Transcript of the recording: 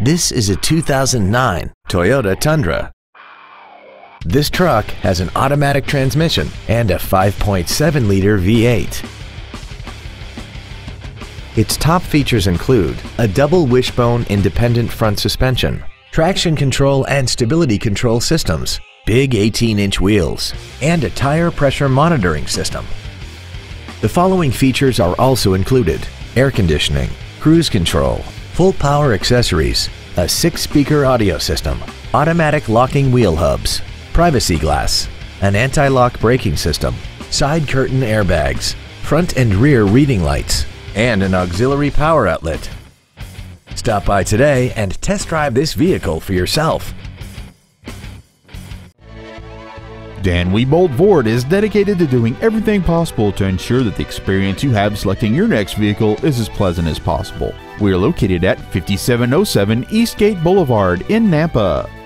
This is a 2009 Toyota Tundra. This truck has an automatic transmission and a 5.7-liter V8. Its top features include a double wishbone independent front suspension, traction control and stability control systems, big 18-inch wheels, and a tire pressure monitoring system. The following features are also included air conditioning, cruise control, full power accessories, a six speaker audio system, automatic locking wheel hubs, privacy glass, an anti lock braking system, side curtain airbags, front and rear reading lights, and an auxiliary power outlet. Stop by today and test drive this vehicle for yourself. Dan Wiebold Ford is dedicated to doing everything possible to ensure that the experience you have selecting your next vehicle is as pleasant as possible. We are located at 5707 Eastgate Boulevard in Nampa.